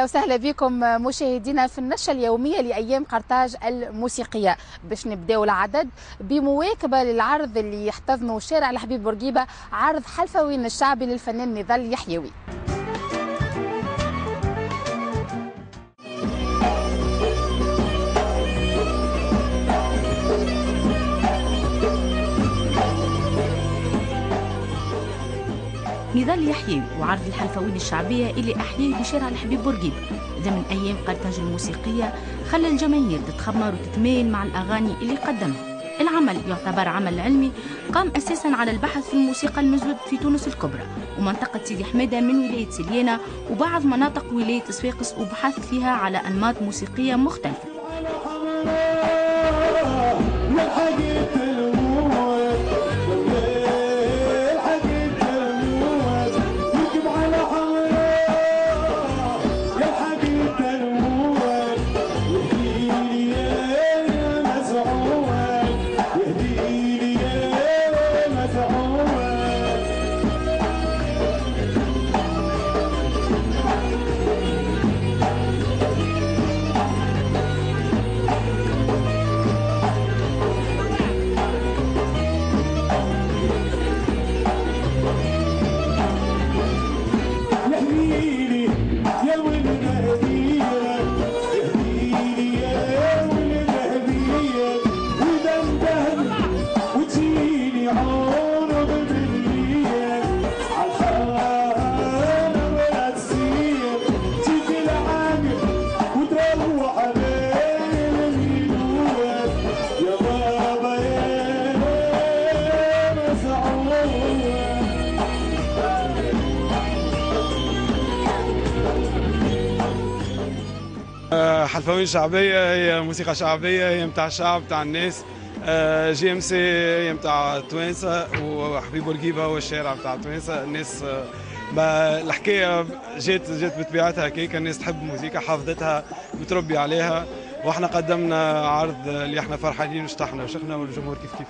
أهلا وسهلا بكم مشاهدينا في النشرة اليومية لأيام قرطاج الموسيقية. باش نبداو العدد بمواكبة للعرض اللي يحتضنه شارع الحبيب بورقيبة عرض حلفوين الشعبي للفنان نضال يحيوي نضال يحيي وعرض الحلفوين الشعبية اللي أحييه بشارع الحبيب بورقيبة ضمن أيام قرطاج الموسيقية خلى الجماهير تتخمر وتتمايل مع الأغاني اللي قدمها العمل يعتبر عمل علمي قام أساسا على البحث في الموسيقى المزود في تونس الكبرى ومنطقة سيدي حميدة من ولاية سليانة وبعض مناطق ولاية صفاقس وبحث فيها على أنماط موسيقية مختلفة حلفوين شعبية هي موسيقى شعبية هي متاع الشعب متاع الناس. JMC هي متاع توانسة وحبيب بورقيبة هو الشارع متاع توانسة. الناس الحكاية جات جات بطبيعتها هكاك الناس تحب الموسيقى حافظتها متربي عليها. وإحنا قدمنا عرض اللي إحنا فرحانين وشطحنا وشخنا والجمهور كيف كيف.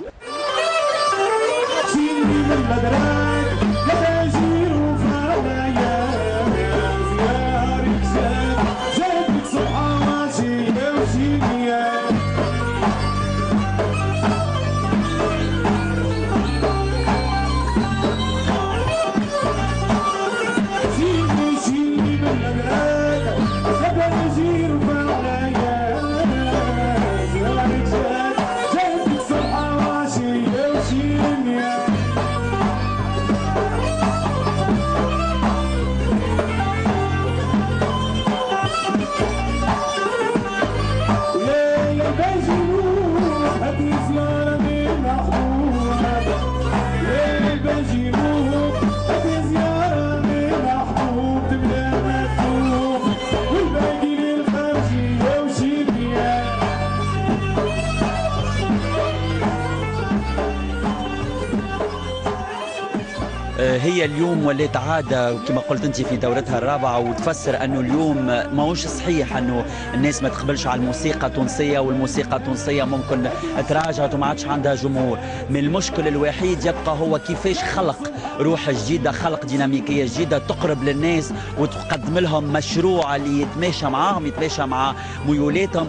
هي اليوم ولات عادة كما قلت أنت في دورتها الرابعة وتفسر أنه اليوم ماهوش صحيح أنه الناس ما تقبلش على الموسيقى التونسية والموسيقى التونسية ممكن تراجعت وما عادش عندها جمهور. من المشكل الوحيد يبقى هو كيفاش خلق روح جديدة خلق ديناميكية جديدة تقرب للناس وتقدم لهم مشروع اللي يتماشى معاهم يتماشى مع ميولاتهم.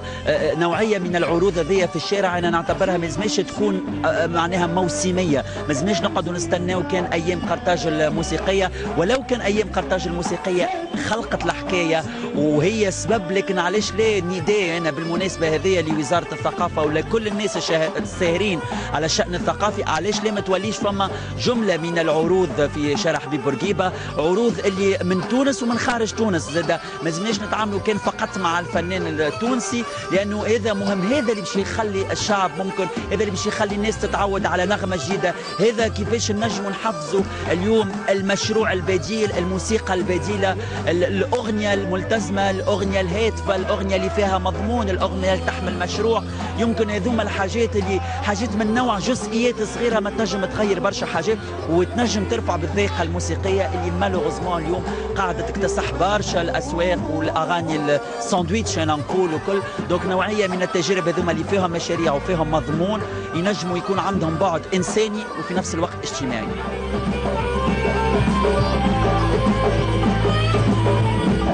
نوعية من العروض هذه في الشارع أنا نعتبرها ما تكون معناها موسمية. ما نقعدوا نستناو كان أيام قرطاج الموسيقية. ولو كان أيام قرطاج الموسيقية خلقت الحكاية وهي سبب لكن علاش لا نداء أنا بالمناسبة هذه لوزارة الثقافة ولكل الناس الساهرين على الشأن الثقافي. علاش لا ما توليش فما جملة من العروض في شارع حبيب بورقيبة؟ عروض اللي من تونس ومن خارج تونس. زاد ما زمناش نتعاملوا كان فقط مع الفنان التونسي لأنه هذا مهم. هذا اللي باش يخلي الشعب ممكن هذا اللي باش يخلي الناس تتعود على نغمة جديدة. هذا كيفاش نجموا نحفزوا اليوم المشروع البديل الموسيقى البديلة الأغنية الملتزمة الأغنية الهادفة الأغنية اللي فيها مضمون الأغنية اللي تحمل مشروع يمكن هذوما الحاجات اللي حاجات من نوع جزئيات صغيرة ما تنجم تغير برشا حاجات وتنجم ترفع بالذائقة الموسيقية اللي مالوغوزمون اليوم قاعدة تكتسح برشا الأسواق والأغاني الساندويتش أنا نقول وكل. دوك نوعية من التجارب هذوما اللي فيهم مشاريع وفيهم مضمون ينجموا يكون عندهم بعد إنساني وفي نفس الوقت اجتماعي.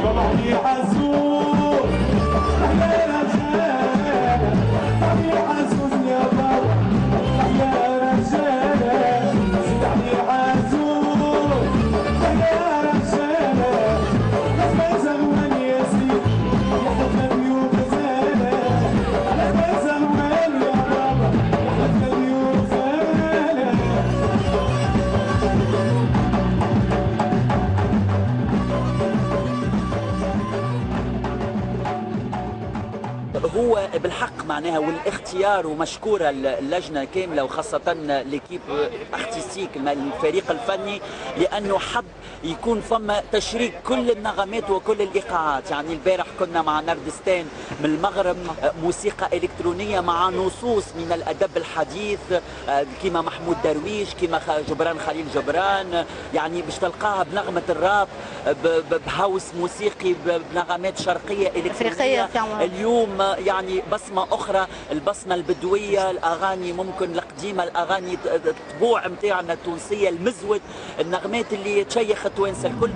حزين بالحق معناها والاختيار ومشكوره اللجنة كاملة وخاصة ليكيب ارتستيك الفريق الفني لأنه حب يكون فما تشريك كل النغمات وكل الايقاعات يعني البارح كنا مع نردستان من المغرب موسيقى إلكترونية مع نصوص من الأدب الحديث كما محمود درويش كما جبران خليل جبران. يعني باش تلقاها بنغمة الراب بهاوس موسيقي بنغمات شرقية إلكترونية. اليوم يعني بصمة أخرى البصمة البدوية الأغاني ممكن القديمة الأغاني الطبوع نتاعنا التونسية المزود النغمات اللي تشيخ التوانسه الكل.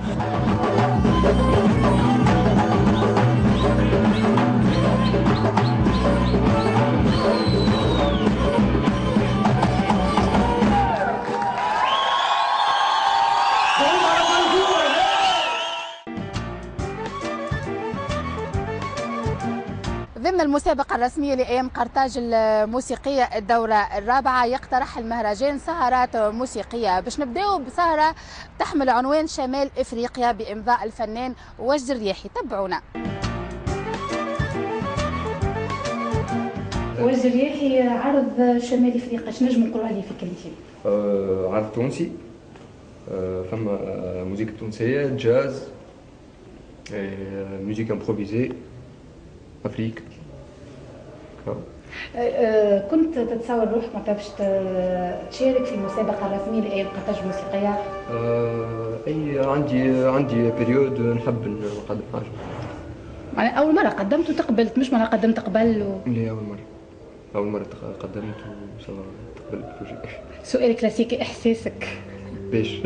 المسابقة الرسمية لأيام قرطاج الموسيقية الدورة الرابعة يقترح المهرجان سهرات موسيقية. باش نبداو بسهرة تحمل عنوان شمال إفريقيا بإمضاء الفنان وجد الرياحي تبعونا وجد الرياحي عرض شمال إفريقيا. شنو نجم نقولوا عليه في كلمتين؟ آه عرض تونسي. آه فما موسيقى تونسية جاز موسيقى improvisée Afrique كنت تتصور روحك متى باش تشارك في المسابقه الرسميه لايام قرطاج الموسيقيه؟ آه أي عندي عندي période نحب نقدم حاجة. يعني أول مرة قدمت وتقبلت مش مره قدمت قبل و... لا أول مرة. أول مرة قدمت وتقبلت ال projet. سؤال كلاسيكي إحساسك باش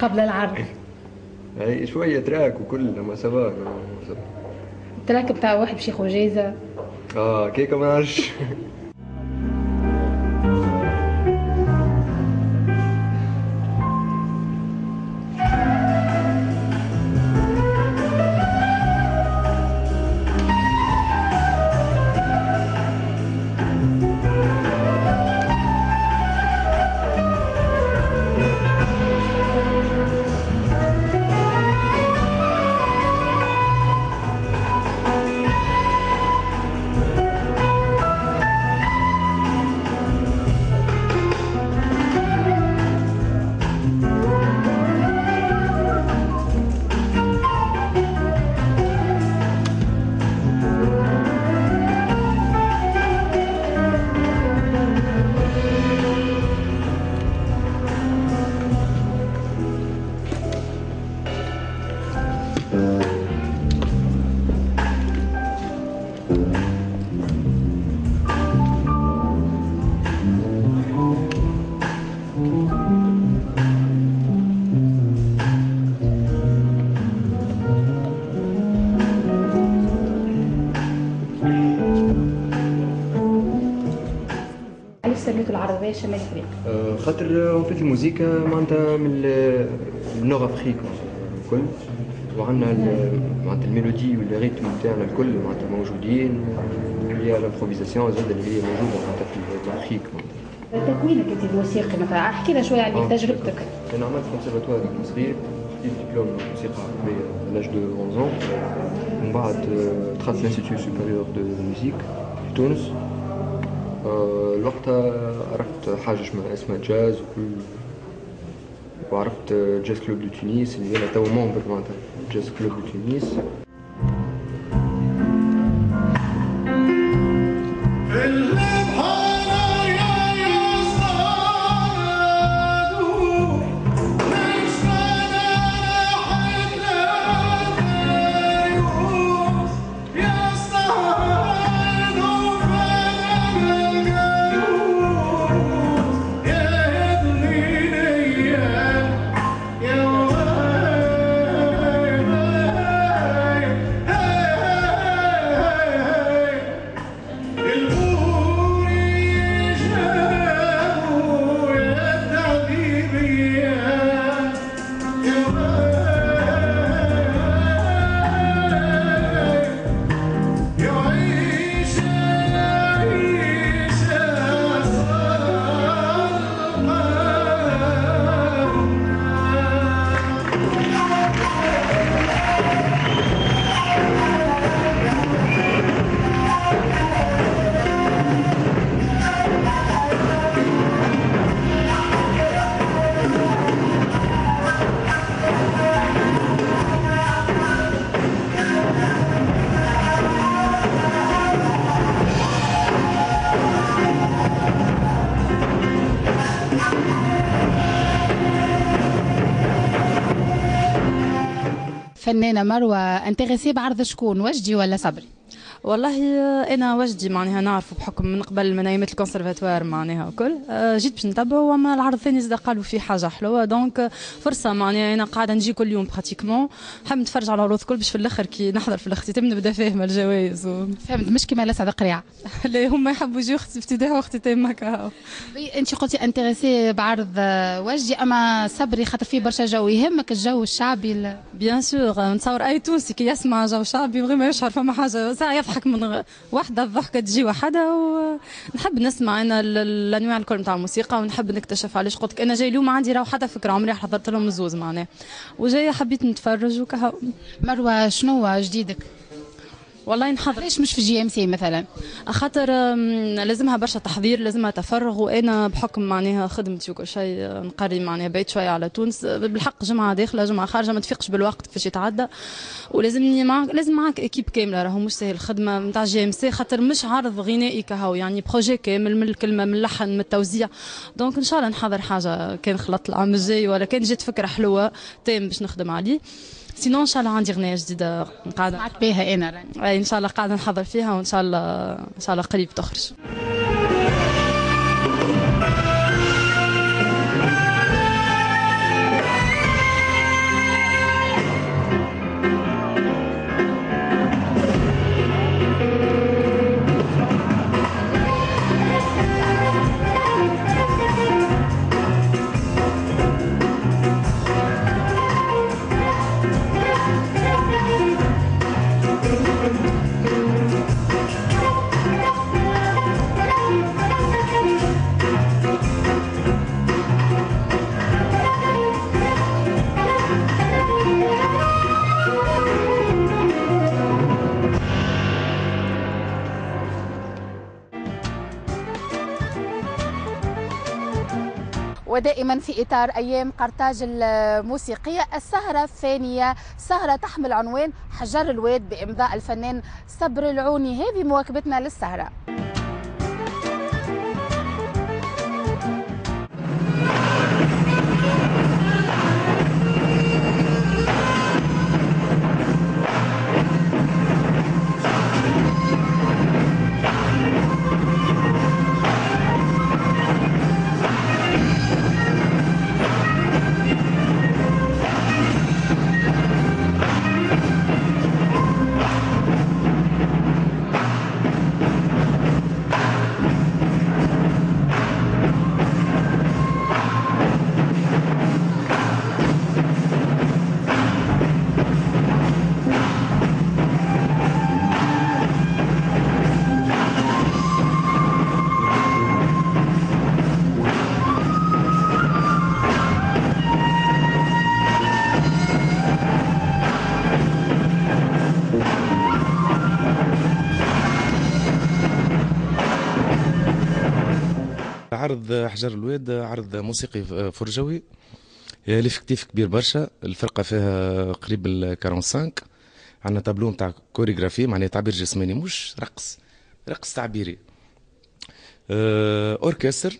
قبل العرض؟ أي شوية تراك وكل ما سافا التراك بتاع واحد باش ياخذ Ah, okay, Kamerad. شمال افريقيا؟ خاطر في الموسيقى معناتها من ال Nord Afrique الكل. وعندنا معناتها ال mélodie وال rythme تاعنا الكل معناتها موجودين هي ال improvisation زاد اللي هي موجودة معناتها في افريك معناتها. تكوينك أنت الموسيقي؟ مثلا احكي لنا شوية عن تجربتك. أنا عملت كونسيرفاتوار صغير خديت دبلوم موسيقى عربية l'âge de 11 ans. ومن بعد دخلت ال Institut Supérieur de Musique في تونس الوقت عرفت حاجة اسمها جاز وكل وعرفت Jazz Club de Tunis اللي أنا تو membre معناتها Jazz Club de Tunis فنانة مروة انتريسي بعرض شكون؟ وجدي ولا صبري؟ والله أنا وجدي معناها نعرفه بحكم من قبل من ايامات الكونسرفاتوار معناها وكل آه، جيت باش نتبعه وما العرض الثاني زاد قالوا فيه حاجة حلوة. دونك فرصة معناها أنا قاعدة نجي كل يوم براتيكمون نحب نتفرج على العروض الكل باش في الأخر كي نحضر في الاختتام نبدأ فاهمه الجوائز. و... فهمت مش كما لسعد قريعه لا هما يحبوا يجوا افتتاح واختتام هكا أنت قلتي انتريسي بعرض وجدي أما صبري خاطر فيه برشا جو يهمك الجو الشعبي bien sûr نتصور أي تونسي كي يسمع جو شعبي ما يشعر فما حاجة. ساعه يضحك من وحدة الضحكه تجي وحدة ونحب نسمع أنا الأنواع الكل نتاع الموسيقى ونحب نكتشف علاش قلت أنا جاي اليوم عندي راهو حتى فكرة عمري حضرت لهم زوز معناها وجاية حبيت نتفرج وكهو مروة شنو جديدك؟ والله نحضر. ليش مش في JMC مثلا؟ خاطر لازمها برشا تحضير لازمها تفرغ وأنا بحكم معناها خدمتي وكل شيء نقري معناها بيت شوية على تونس. بالحق جمعة داخلة جمعة خارجة ما تفيقش بالوقت كيفاش يتعدى ولازمني معك لازم معك équipe كاملة راهو مش سهل. الخدمه نتاع JMC خاطر مش عرض غنائي كهو يعني projet كامل من الكلمة من اللحن من التوزيع. donc إن شاء الله نحضر حاجة كان خلطت العام الجاي ولا كان جات فكرة حلوة تام باش نخدم عليه. sinon إن شاء الله عندي غنية جديدة قاعدة معك بها أنا راني. إن شاء الله قاعدة نحضر فيها وإن شاء الله إن شاء الله قريب تخرج. ودائما في إطار أيام قرطاج الموسيقية السهرة الثانية سهرة تحمل عنوان حجر الواد بإمضاء الفنان صبر العوني. هذه مواكبتنا للسهرة. عرض حجر الواد عرض موسيقي فرجوي l'effectif كبير برشا. الفرقة فيها قريب ال 45 عندنا تابلو نتاع كوريغرافي معناها تعبير جسماني مش رقص رقص تعبيري. orchestre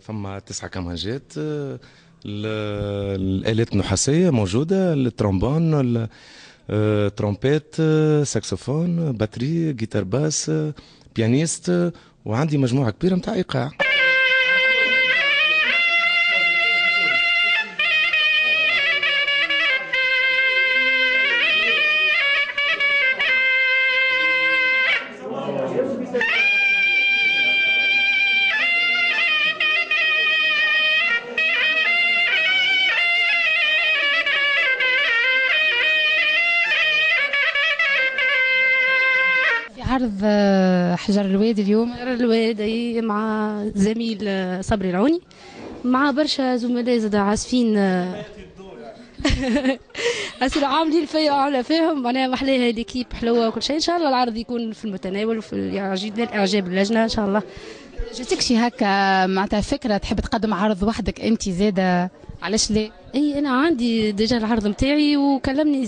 فما تسعة كمانجات. الآلات النحاسية موجودة ال trombone trompette saxophone batterie guitare basse بيانيست وعندي مجموعة كبيرة متاع إيقاع. حجر الواد اليوم حجر الواد مع زميل صبري العوني مع برشا زملاء زاد عازفين عسل عاملين فيا وعامله فيهم معناها محلاها l'équipe حلوة وكل شيء. إن شاء الله العرض يكون في المتناول وفي يعجبنا الاعجاب اللجنة إن شاء الله. جاتك شي هكا معناتها فكرة تحب تقدم عرض وحدك أنت زادة؟ علاش ليه؟ إي أنا عندي déjà العرض نتاعي وكلمني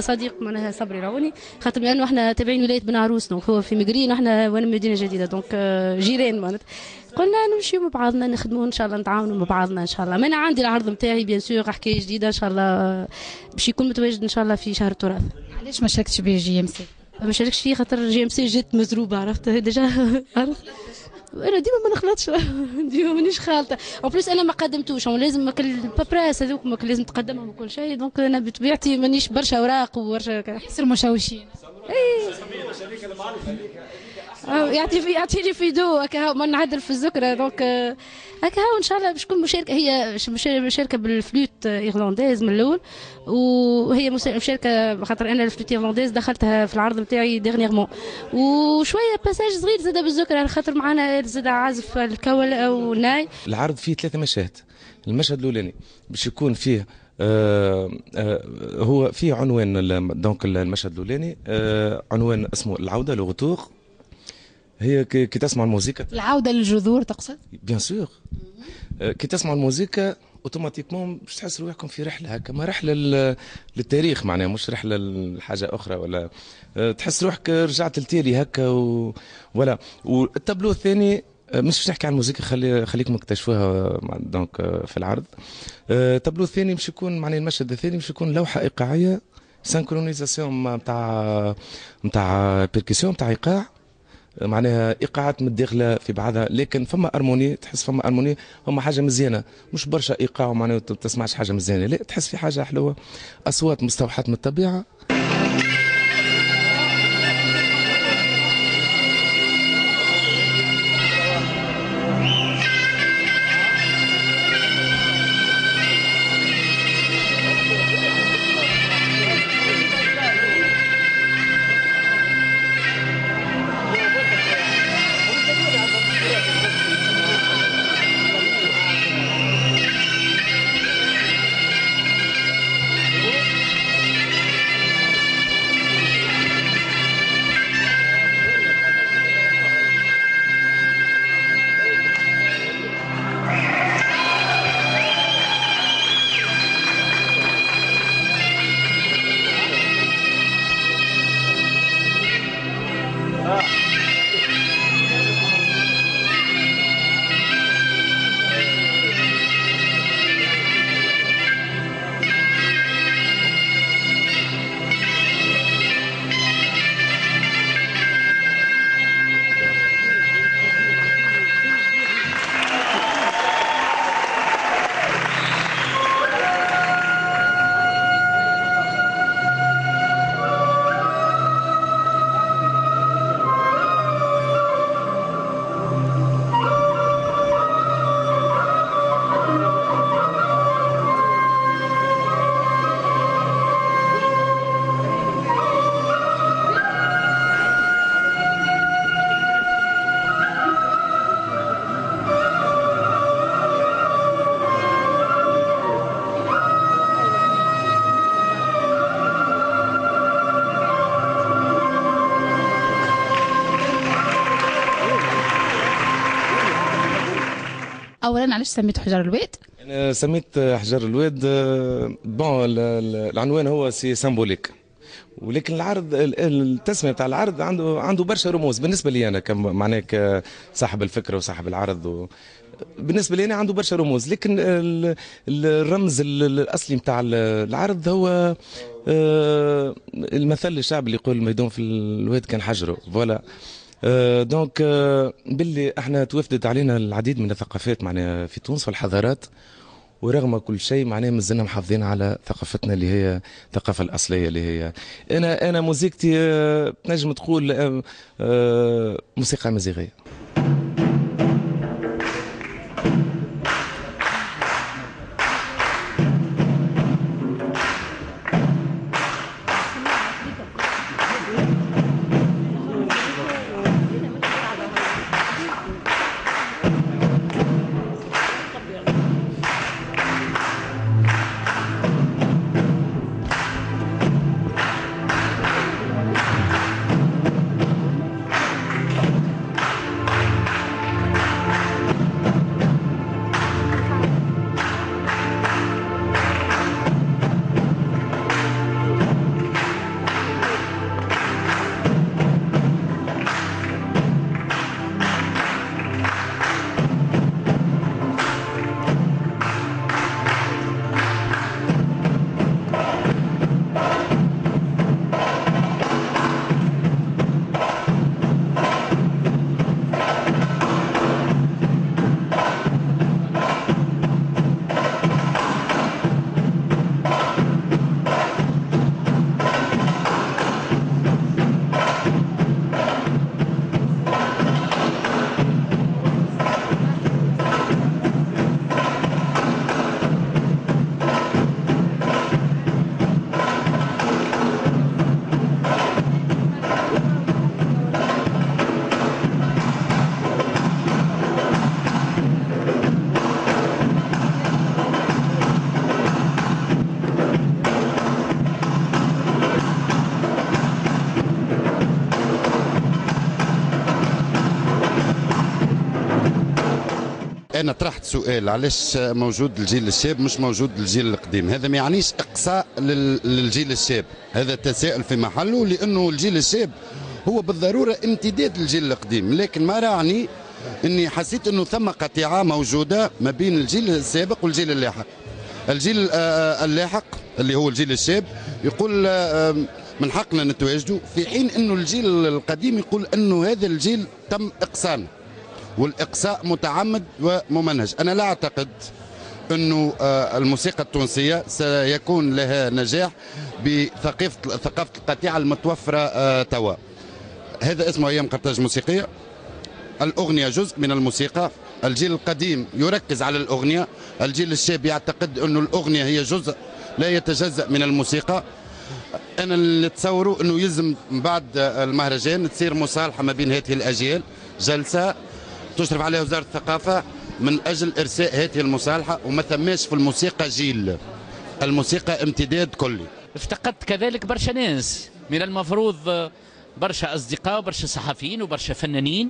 صديق معناها صبري راوني خاطر لأنه إحنا تابعين ولاية بن عروس donc هو في مقرين وإحنا وأنا مدينة جديدة donc جيران معناتها. قلنا نمشيو مع بعضنا نخدموا إن شاء الله نتعاونوا مع بعضنا إن شاء الله. ما أنا عندي العرض نتاعي bien sûr حكاية جديدة إن شاء الله باش يكون متواجد إن شاء الله في شهر التراث. علاش ما شاركتش به JMC؟ ما شاركش فيه خاطر JMC جات مزروبة عرفت؟ déjà أنا ديما ما نخلطش. ديما مانيش خالطة. en plus أنا ما قدمتوش. لازم ال paperasse هذوك لازم تقدمهم وكل شيء. donc أنا بطبيعتي مانيش برشا أوراق وبرشا يصير مشوشين اي يعطي في يعطي لي في دو هكا ما نعدل في الذكرى دونك هكا إن شاء الله باش تكون مشاركة. هي مشاركة بالفلوت ايرلانديز من الأول وهي مشاركة خاطر أنا الفلوت ايرلانديز دخلتها في العرض نتاعي ديرنيغمون وشوية باساج صغير زاد بالذكرى خاطر معنا زاد عازف الكول أو ناي. العرض فيه ثلاثة مشاهد. المشهد الأولاني باش يكون فيه آه آه هو في عنوان donc المشهد الأولاني آه عنوان اسمه العودة لو هي كي تسمع الموسيقى. العودة للجذور تقصد؟ bien sûr كي تسمع الموسيقى automatiquement باش تحس روحكم في رحلة. هكا ما رحلة للتاريخ معناها مش رحلة لحاجة أخرى ولا تحس روحك رجعت لتالي هكا و... ولا. والتابلو الثاني مش باش نحكي عن الموسيقى خلي خليكم تكتشفوها donc في العرض. التابلو الثاني باش يكون معناها المشهد الثاني باش يكون لوحة إيقاعية synchronisation نتاع نتاع percussion نتاع إيقاع. معناها إيقاعات متداخلة في بعضها لكن فما harmonie تحس فما harmonie فما حاجة مزيانة. مش برشا إيقاع معناها تسمعش حاجة مزيانة لا تحس في حاجة حلوة. أصوات مستوحاة من الطبيعة اولا علاش سميت حجر الواد؟ أنا سميت حجر الواد bon العنوان هو c'est symbolique ولكن العرض التسمية بتاع العرض عنده عنده برشا رموز. بالنسبة لي أنا معناه كصاحب الفكرة وصاحب العرض و بالنسبة لي أنا عنده برشا رموز. لكن الرمز الأصلي بتاع العرض هو المثل الشعبي اللي يقول ما يدوم في الواد كان حجره. voilà. دونك باللي إحنا توفدت علينا العديد من الثقافات معناها في تونس والحضارات ورغم كل شيء معناها مازلنا محافظين على ثقافتنا اللي هي الثقافة الأصلية اللي هي. أنا أنا موسيقتي تنجم تقول موسيقى مزيغية. أنا طرحت سؤال علاش موجود الجيل الشاب مش موجود الجيل القديم؟ هذا ما يعنيش إقصاء للجيل الشاب هذا تساؤل في محله لأنه الجيل الشاب هو بالضرورة امتداد للجيل القديم لكن ما رأني إني حسيت إنه ثم قطيعة موجودة ما بين الجيل السابق والجيل اللاحق. الجيل اللاحق اللي هو الجيل الشاب يقول من حقنا نتواجدوا في حين إنه الجيل القديم يقول إنه هذا الجيل تم إقصانه. والإقصاء متعمد وممنهج. أنا لا أعتقد أنه الموسيقى التونسية سيكون لها نجاح بثقافة ثقافة القطيعة المتوفرة توا. هذا اسمه أيام قرطاج موسيقية. الأغنية جزء من الموسيقى. الجيل القديم يركز على الأغنية. الجيل الشاب يعتقد أنه الأغنية هي جزء لا يتجزأ من الموسيقى. أنا اللي تصوروا أنه يلزم بعد المهرجان تصير مصالحة ما بين هذه الأجيال. جلسة تشرف عليها وزارة الثقافة من أجل إرساء هذه المصالحة وما ثماش في الموسيقى جيل. الموسيقى امتداد كلي. افتقدت كذلك برشا ناس. من المفروض برشا أصدقاء وبرشا صحفيين وبرشا فنانين.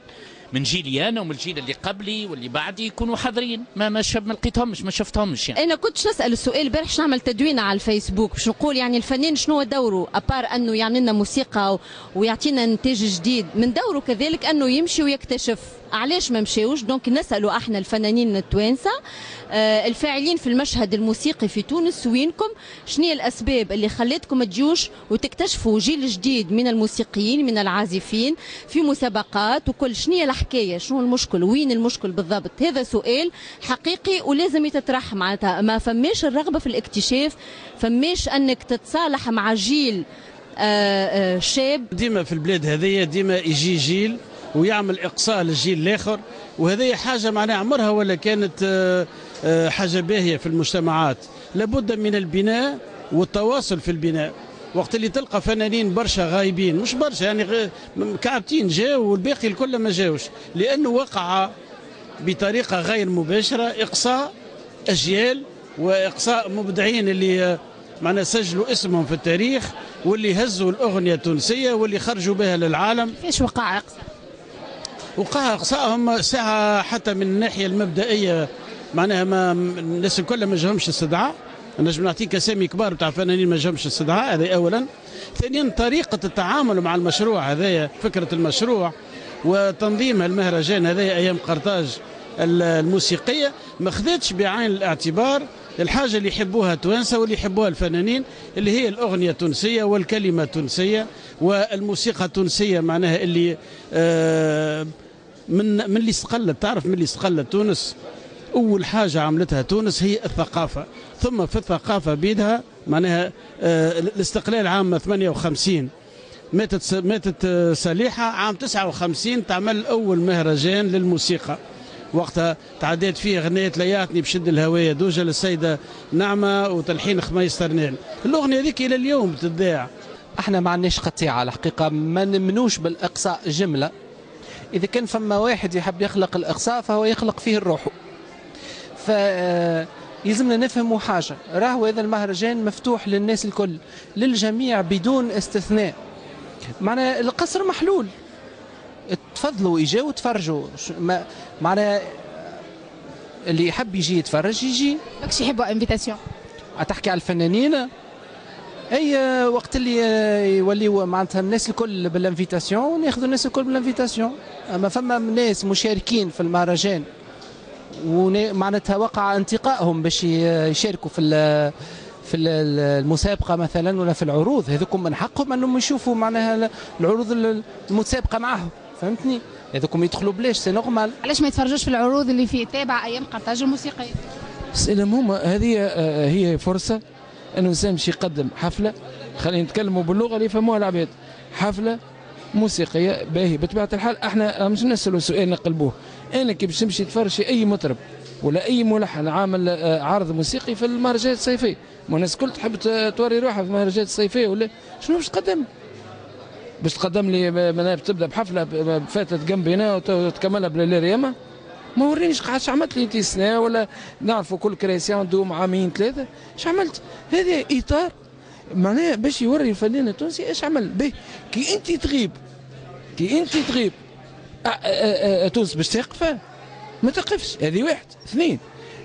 من جيلي أنا ومن الجيل اللي قبلي واللي بعدي يكونوا حاضرين. ما ما, ما لقيتهمش ما شفتهمش يعني. أنا كنت نسأل السؤال البارح باش نعمل تدوينه على الفيسبوك؟ باش نقول يعني الفنان شنو هو دوره؟ à part أنه يعني لنا موسيقى ويعطينا إنتاج جديد. من دوره كذلك أنه يمشي ويكتشف. علاش ما مشاوش؟ donc نسألوا إحنا الفنانين التوانسة آه الفاعلين في المشهد الموسيقي في تونس وينكم؟ شنو الأسباب اللي خلتكم تجوش وتكتشفوا جيل جديد من الموسيقيين من العازفين في مسابقات وكل؟ شنو الحكاية شنو المشكل؟ وين المشكل بالضبط؟ هذا سؤال حقيقي ولازم يتطرح معناتها. ما فماش الرغبة في الاكتشاف فماش أنك تتصالح مع جيل آه آه شاب. ديما في البلاد هذه ديما يجي جيل ويعمل إقصاء للجيل الآخر وهذه حاجة معناها عمرها ولا كانت حاجة باهية في المجتمعات. لابد من البناء والتواصل في البناء. وقت اللي تلقى فنانين برشا غايبين مش برشا يعني كعبتين جاوا والباقي الكل ما جاوش. لأنه وقع بطريقة غير مباشرة إقصاء أجيال وإقصاء مبدعين اللي معنا سجلوا اسمهم في التاريخ واللي هزوا الأغنية التونسية واللي خرجوا بها للعالم. كيفاش وقع إقصاء؟ وقع اقصائهم ساعة حتى من الناحية المبدئية معناها ما الناس الكل ما جاهمش استدعاء. نجم نعطيك اسامي كبار بتاع فنانين ما جاهمش استدعاء هذا اولا. ثانيا طريقة التعامل مع المشروع هذايا فكرة المشروع وتنظيم المهرجان هذايا أيام قرطاج الموسيقية ما خذتش بعين الاعتبار الحاجة اللي يحبوها التوانسه واللي يحبوها الفنانين اللي هي الأغنية التونسية والكلمة التونسية والموسيقى التونسية معناها اللي آه من من اللي استقلت. تعرف من اللي استقلت؟ تونس. أول حاجة عملتها تونس هي الثقافة. ثم في الثقافة بيدها معناها آه الاستقلال عام 58 ماتت ماتت سليحه عام 59 تعمل أول مهرجان للموسيقى. وقتها تعديت فيه غنية لياتني بشد الهوية دوجة للسيدة نعمة وتلحين خميس ترنيل. الأغنية ذيك إلى اليوم بتذاع إحنا ما عندناش قطيعة الحقيقة ما نمنوش بالإقصاء جملة. إذا كان فما واحد يحب يخلق الإقصاء فهو يخلق فيه الروح. ف يلزمنا نفهموا حاجة. راهو هذا المهرجان مفتوح للناس الكل للجميع بدون استثناء. معنى القصر محلول. تفضلوا اجاوا تفرجوا. ما معناها اللي يحب يجي يتفرج يجي. ماكش يحبوا invitation تحكي على الفنانين؟ أي وقت اللي يوليوا معناتها الناس الكل بال invitation ناخذوا الناس الكل بال invitation أما فما ناس مشاركين في المهرجان. ومعناتها وقع انتقائهم باش يشاركوا في في المسابقة مثلا ولا في العروض. هذوكم من حقهم أنهم يشوفوا معناها العروض المتسابقة معهم. فهمتني؟ هذوكم يدخلوا بلاش c'est normal علاش ما يتفرجوش في العروض اللي في تابع أيام قرطاج الموسيقيه السلام هما هذه هي فرصة انه الإنسان باش يقدم حفلة. خلينا نتكلموا باللغة اللي يفهموها العباد. حفلة موسيقية باهي بطبيعة الحال إحنا مش نسألوا سؤال نقلبوه. أنا كي باش تمشي تفرج في أي مطرب ولا أي ملحن عامل عرض موسيقي في المهرجانات الصيفية. ما الناس الكل تحب توري روحها في المهرجانات الصيفية ولا؟ شنو باش تقدم؟ باش تقدم لي تبدأ بحفلة فاتت جنبنا وتكملها بالريما ما ورينيش قاعد عملت لي أنت سنة ولا؟ نعرفوا كل création دوم عامين ثلاثة. إيش عملت؟ هذا إطار معناها باش يوري الفنان التونسي إيش عمل؟ به كي أنت تغيب كي أنت تغيب تونس باش تقفى ما تقفش. هذه واحد. اثنين.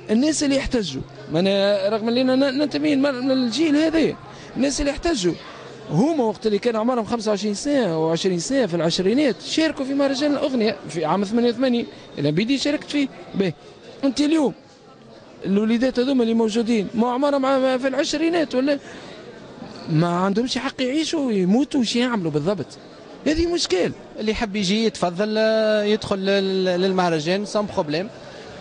الناس اللي يحتجوا. رغم اللي ننتمي من الجيل هذا. الناس اللي يحتجوا. هما وقت اللي كان عمرهم 25 سنه و20 سنه في العشرينات شاركوا في مهرجان الاغنيه في عام 88 أنا بيدي شاركت فيه. باهي. أنت اليوم الوليدات هذوما اللي موجودين ما عمرهم في العشرينات ولا ما عندهمش حق يعيشوا يموتوا وش يعملوا بالضبط. هذه مشكل. اللي يحب يجي يتفضل آه، يدخل للمهرجان sans problème.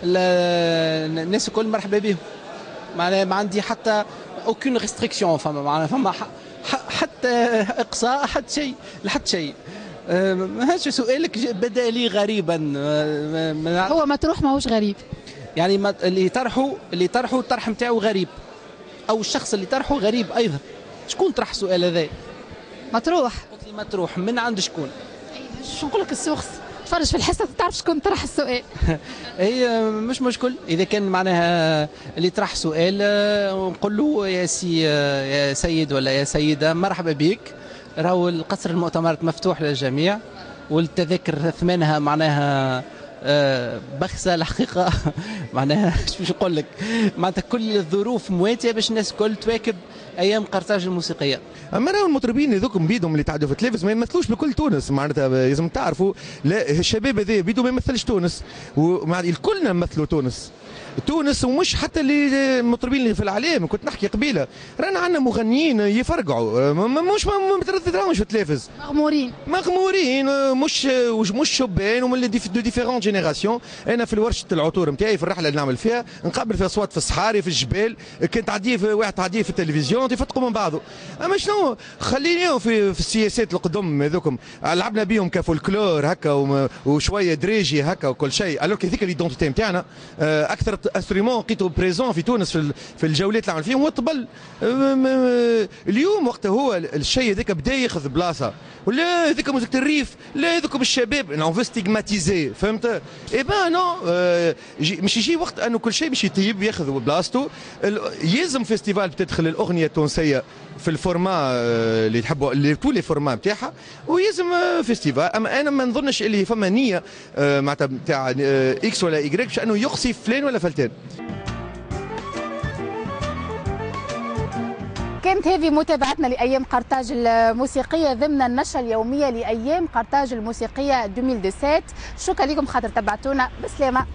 الناس الكل مرحبا بهم معناها ما عندي حتى aucune restriction فما معناها فما حتى إقصاء حتى شيء لحد شيء. هذا سؤالك؟ بدا لي غريبا. هو مطروح ماهوش غريب. يعني ما اللي طرحه اللي طرحه الطرح نتاعو غريب. أو الشخص اللي طرحه غريب أيضا. شكون طرح السؤال هذا؟ مطروح. قلت لي مطروح من عند شكون؟ شو نقول لك السوخس؟ تفرج في الحصة تعرف شكون طرح السؤال. اي مش مشكل. إذا كان معناها اللي طرح سؤال نقول له يا سي يا سيد ولا يا سيدة مرحبا بك. راهو القصر المؤتمرات مفتوح للجميع والتذاكر ثمنها معناها آه، بخسه الحقيقة معناها شو نقول لك؟ معناتها كل الظروف مواتية باش الناس الكل تواكب أيام قرطاج الموسيقية. أما راهو المطربين هذوكم بيدهم اللي تعدوا في التلفز ما يمثلوش بكل تونس معناتها لازم تعرفوا لا الشباب هذا بيدو ما يمثلش تونس. والكلنا نمثلوا تونس. تونس ومش حتى اللي المطربين اللي في العالم كنت نحكي قبيلة. رانا عندنا مغنيين يفرقعوا. مش ما تراهمش في التلفز. مغمورين. مغمورين مش مش شبان ومن de différentes générations. أنا في ورشه العطور نتاعي في الرحلة اللي نعمل فيها نقابل فيها اصوات في الصحاري في الجبال. كان تعديه في واحد تعديه في التلفزيون يفتقوا من بعضه أما شنو؟ خليني في, في السياسات القدم هذوكم. لعبنا بهم كفولكلور هكا وشوية دريجي هكا وكل شيء. الوغ هذيك ليدونتيتي نتاعنا آه، أكثر انسترومون لقيته بريزون في تونس في, في الجولات اللي عمل فيهم هو الطبل اليوم وقت هو الشيء هذاك بدا ياخذ بلاصة. ولا هذيك موسيقى الريف لا هذوك الشباب اون فو ستيغماتيزي فهمت؟ اي با نو مش يجي وقت إنه كل شيء باش يطيب ياخذ بلاصته. يلزم فيستيفال بتدخل الأغنية التونسية في الفورما آه، اللي تحبوا اللي تو لي فورما نتاعها ويلزم آه، فيستيفال. أما أنا ما نظنش اللي فما نية آه، معناتها نتاع إكس ولا ايكغيك باش إنه يقصي فلان ولا فلتان. كانت هذه متابعتنا لأيام قرطاج الموسيقية ضمن النشرة اليومية لأيام قرطاج الموسيقية 2017 شكرا لكم خاطر تبعتونا بسلامة.